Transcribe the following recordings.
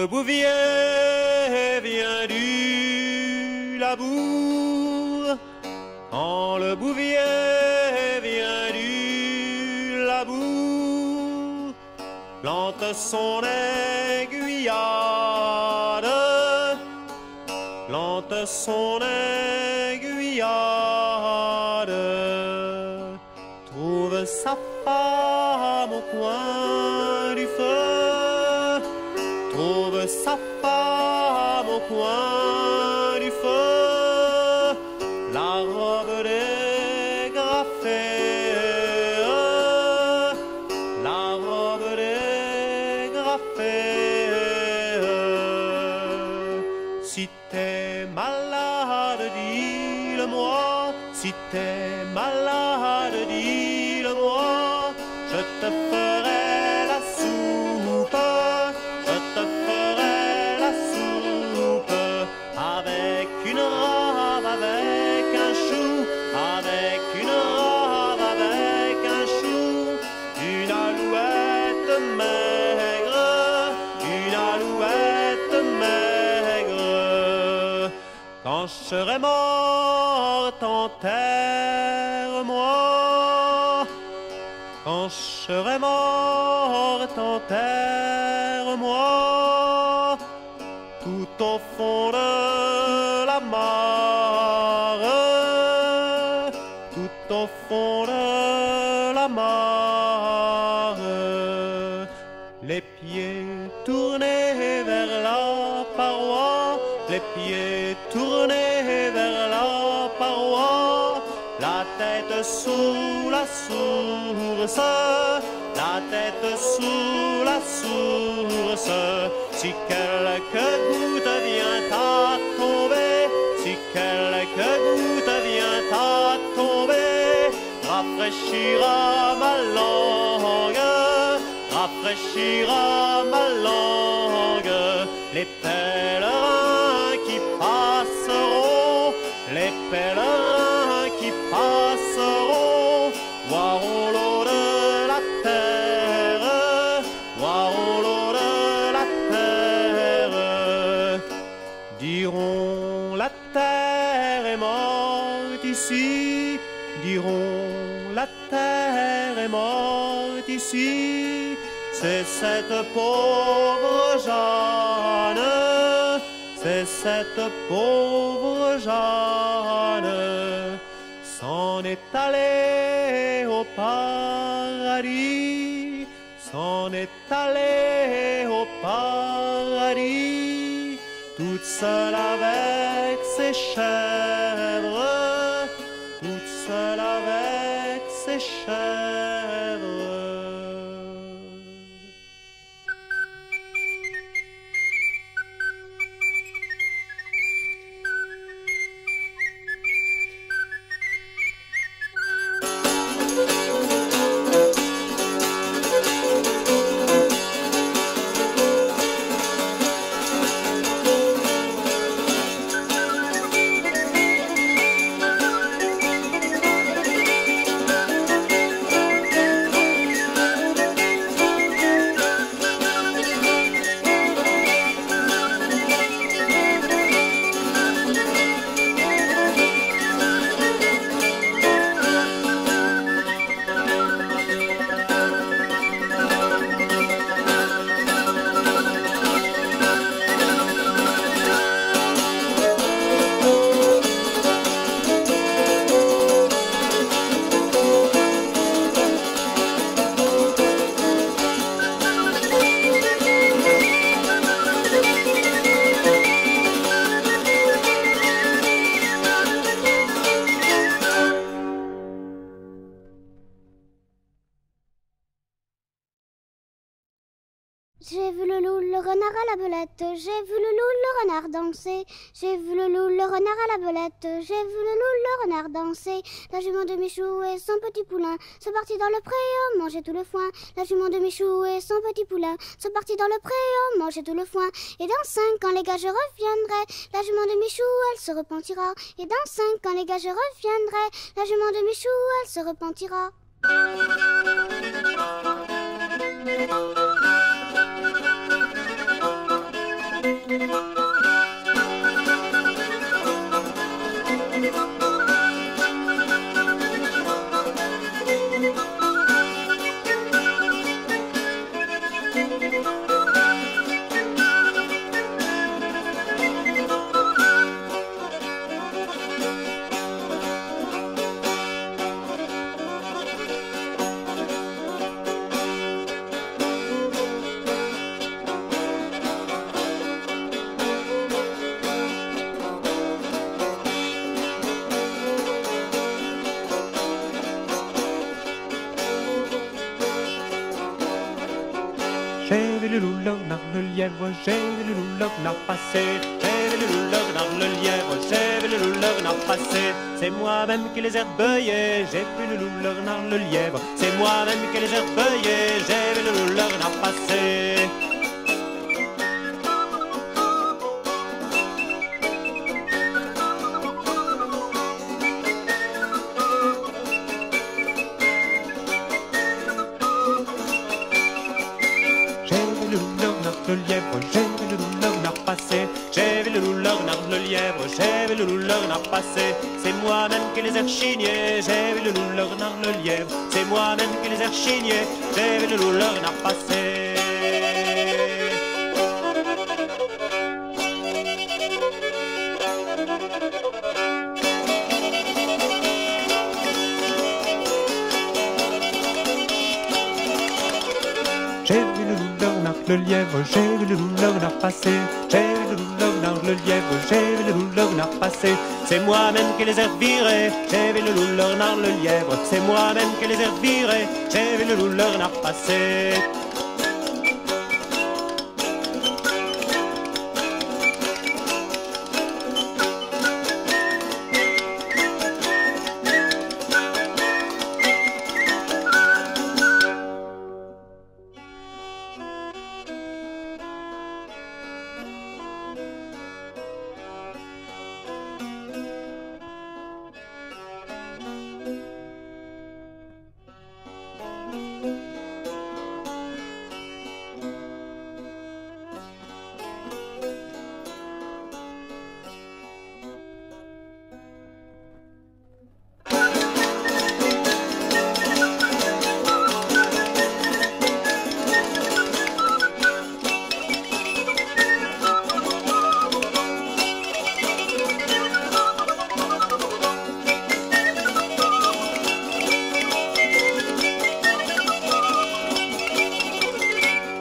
Le bouvier vient du labour, quand le bouvier vient du labour, plante son aiguillade, plante son aiguillade, Si t'es malade, dis-le-moi. Je te enterre-moi. Quand je serai mort, enterre-moi. Tout au fond de la mare. Tout au fond de la mare. La source, la tête sous la source. Si quelque goutte vient à tomber, si quelque goutte vient à tomber, rafraîchira ma langue rafraîchira ma langue. Cette pauvre Jeanne, c'est cette pauvre Jeanne, s'en est allée au paradis, s'en est allée au paradis, toute seule avec J'ai vu le loup, le renard à la belette, j'ai vu le loup, le renard danser, j'ai vu le loup, le renard à la belette, j'ai vu le loup, le renard danser. La jument de Michou et son petit poulain sont partis dans le pré, ont tout le foin. La jument de Michou et son petit poulain sont partis dans le pré, ont tout le foin. Et dans cinq ans les gars je reviendrai, la jument de Michou elle se repentira. Et dans cinq ans les gars je reviendrai, la jument de Michou elle se repentira. J'ai vu le loup le passé, j'ai le loup le le lièvre, j'ai le loup le passé. C'est moi-même qui les ai rebeillés, j'ai vu le loup le le lièvre, c'est moi-même qui les ai rebeillés, j'ai le loup le passé. Qui les ai rechignés, j'ai vu le loup, le renard, le lièvre. C'est moi-même qui les ai rechignés, j'ai vu le loup, le renard. J'ai vu le loup, le renard, le lièvre, vu le loup, le renard passer. J'ai le loup, le renard, le lièvre, j'ai le loup, le renard. C'est moi-même qui les ai virés, j'ai vu le loup, le renard, le lièvre. C'est moi-même qui les ai virés, j'ai le loup,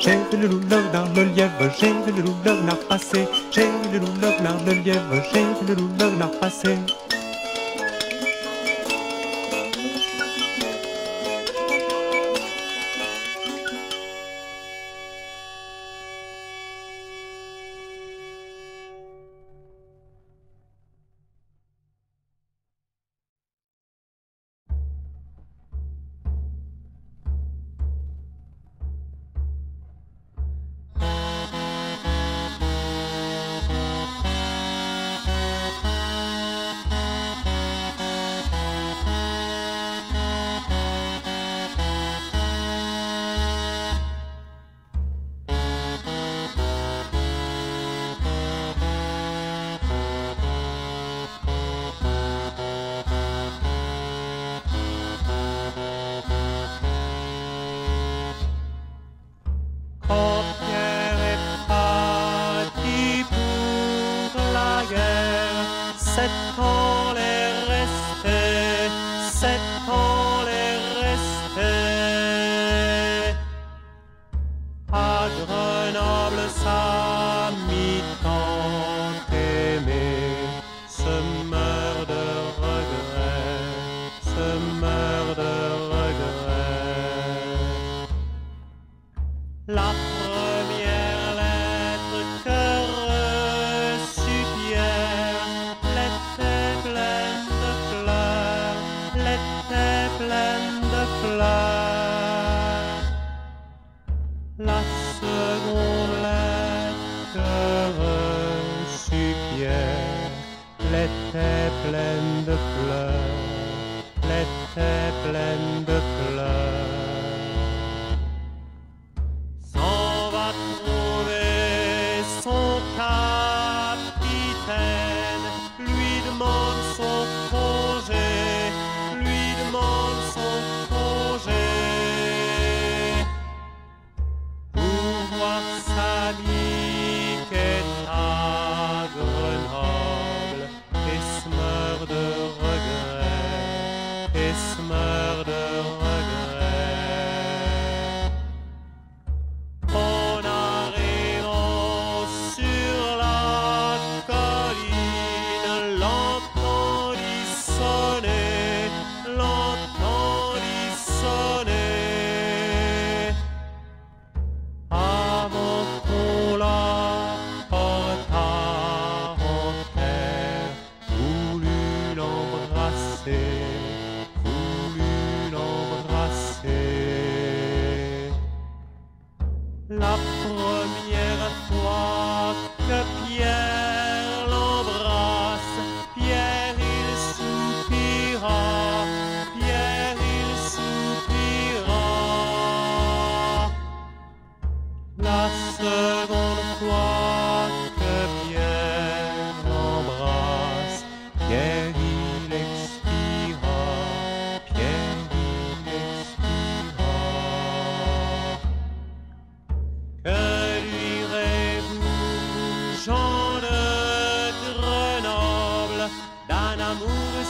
le renard passer. j'ai vu le loup, le renard passer, j'ai le loup, le renard, le lièvre, j'ai le loup, le renard passer.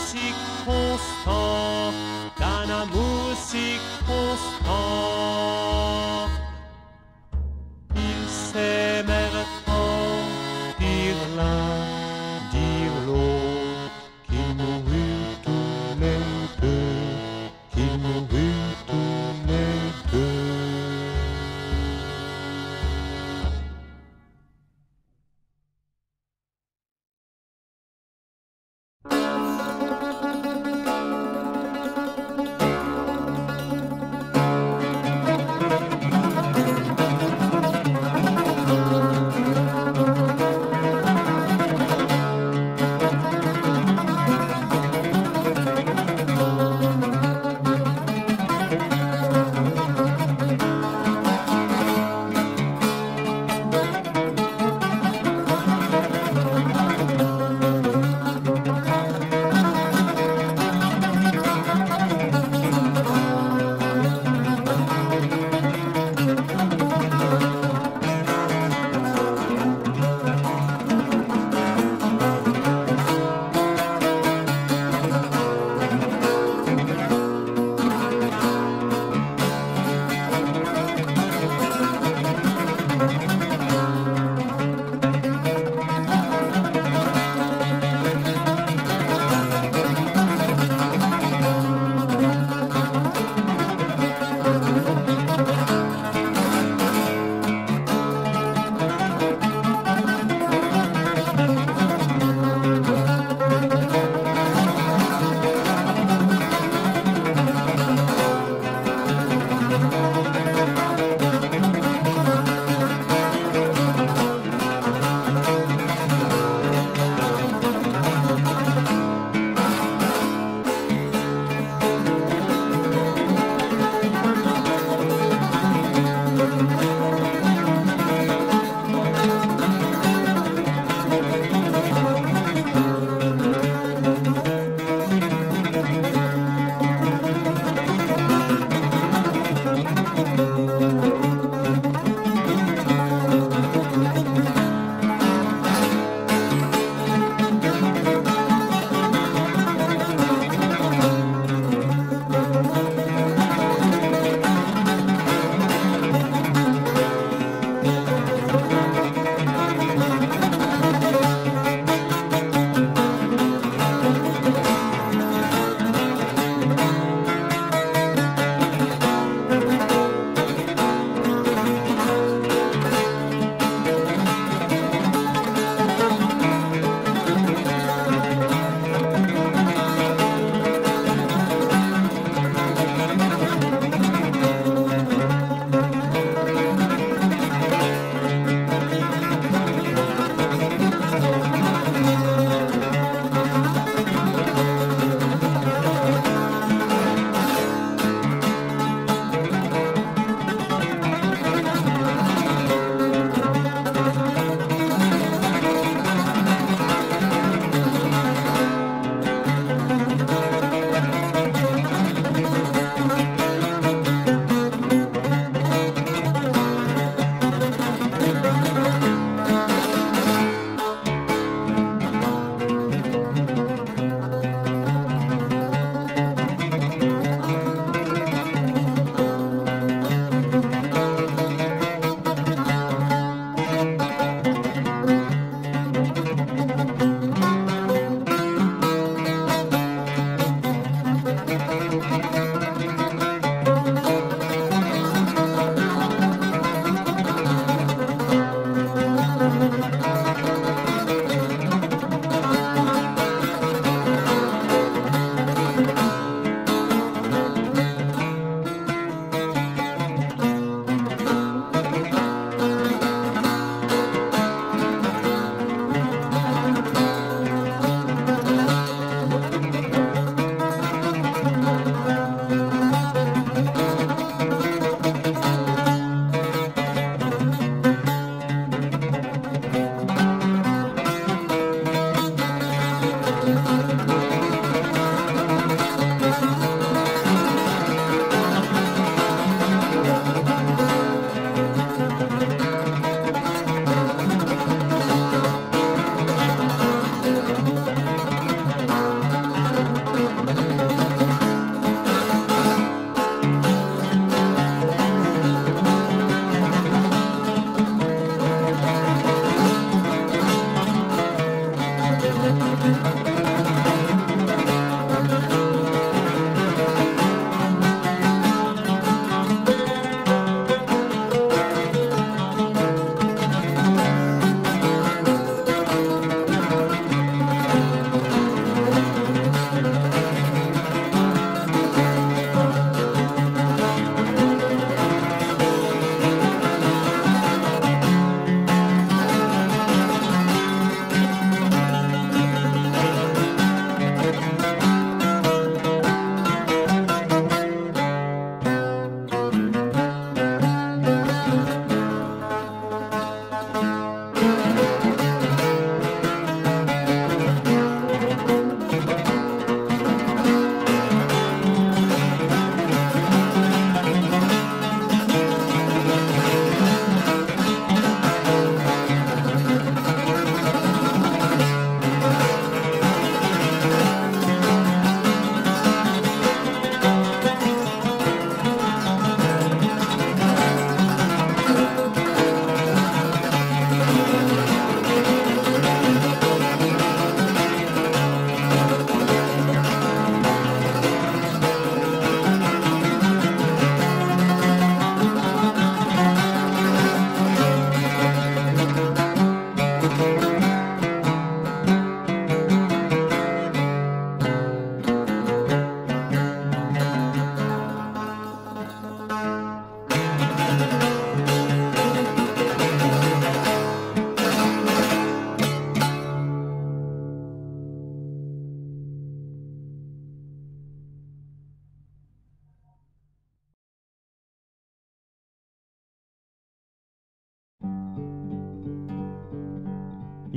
Musik constant, posto, dana music constant.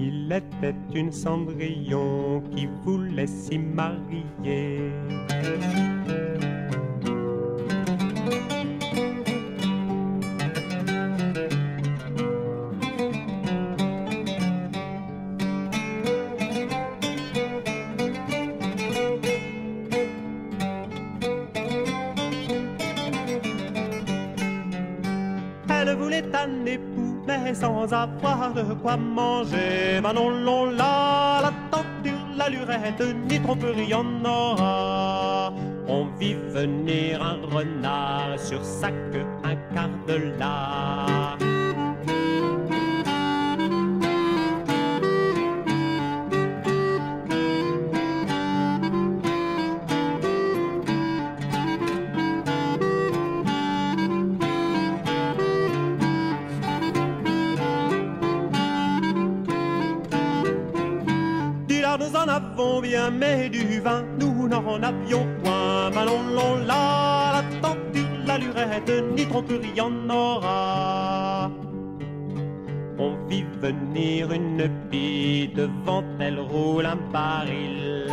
Il était une cendrillon qui voulait s'y marier. Avoir de quoi manger. Manon l'on l'a, la tenture, la lurette, ni tromperie en aura. On vit venir un renard sur sa queue, un quart de là. Nous en avons bien, mais du vin nous n'en avions point. Manon l'on l'a, la tenture, la lurette, ni tromperie en aura. On vit venir une pie, devant elle roule un baril.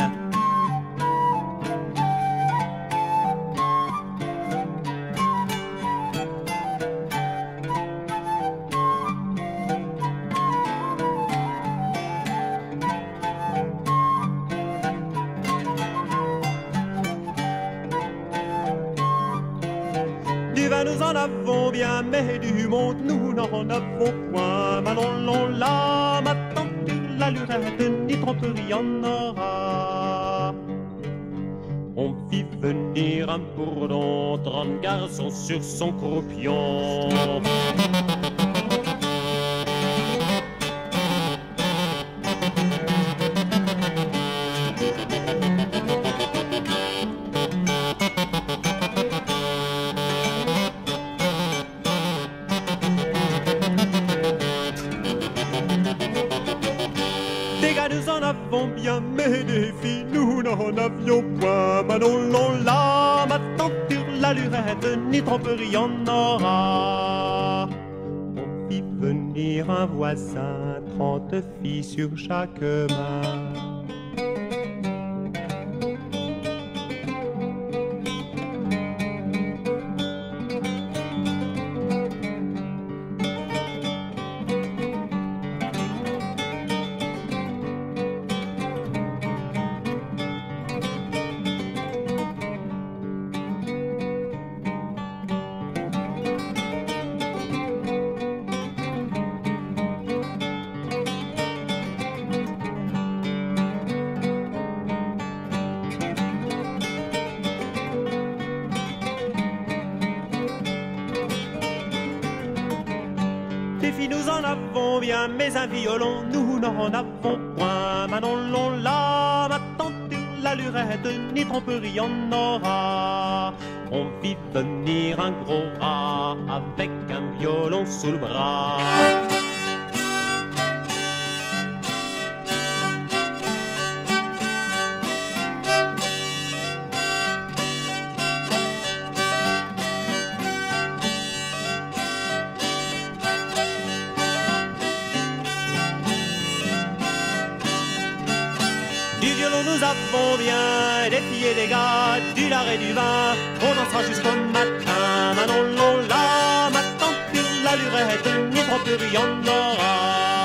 Avons bien, mais du monde nous n'en avons point. Manon l'on l'a, ma tante, la lurette, ni tromperie en aura. On vit venir un bourdon, trente garçons sur son croupion. Mais des filles nous n'en avions point. Manon l'on l'a, ma tenture, la lurette, ni tromperie en aura. On fit venir un voisin, trente filles sur chaque main. En aura. On vit venir un gros rat avec un violon sous le bras. Avons bien, des filles et des gars, du lard et du vin. On dansera jusqu'au matin. Manon l'on l'a, ma tante, la lurette, ni tromperie en aura.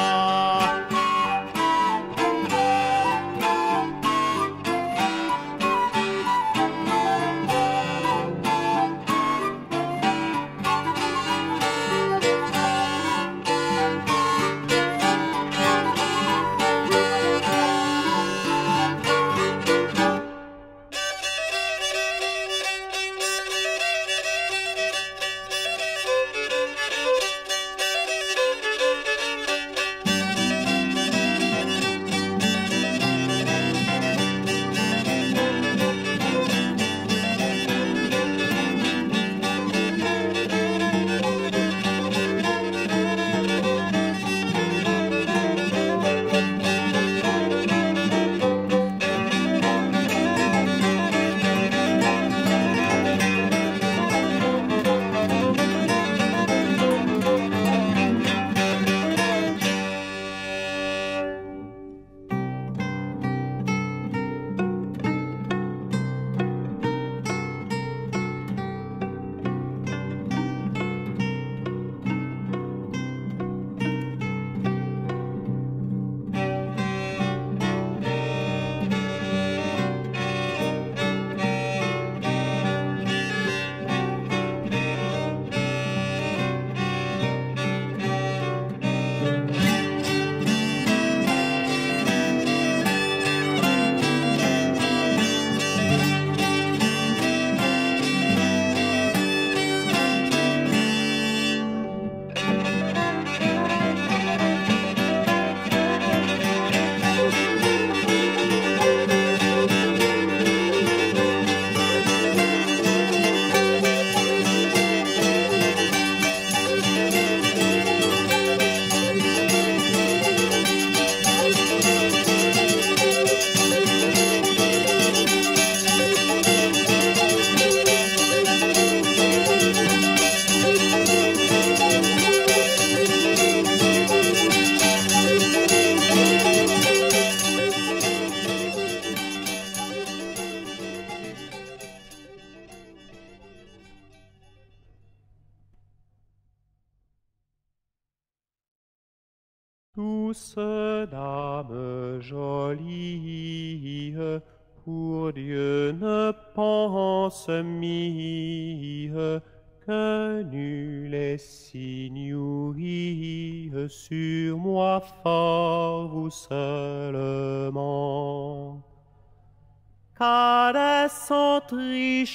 Car sans tricherie,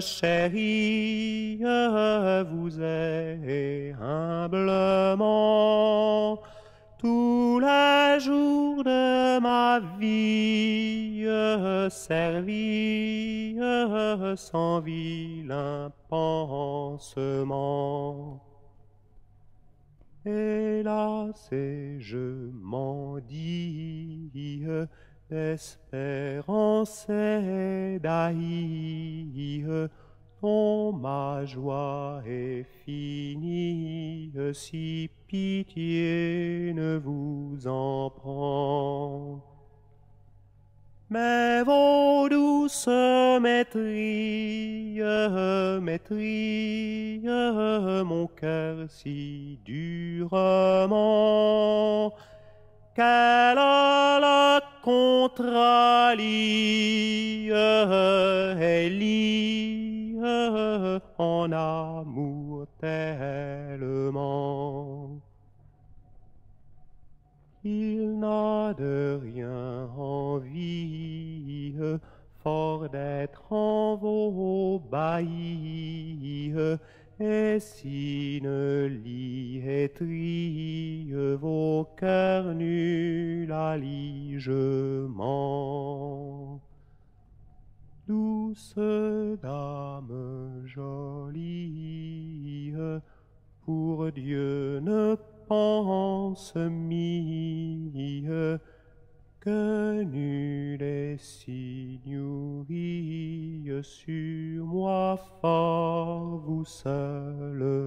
chérie, vous êtes humblement tous les jours de ma vie servi sans vilain pansement. Hélas, et je m'en dis, d'espérance et d'haï, dont ma joie est finie, si pitié ne vous en prend. Mais vos douces maîtrilles, maîtrilles, mon cœur si durement, qu'elle la contralie en amour tellement. Il n'a de rien envie, fort d'être en vos baillis, et si ne lit et trie vos cœurs nuls alligement. Douce dame jolie, pour Dieu ne pense mie, que nul est signouri sur moi fort vous seulement?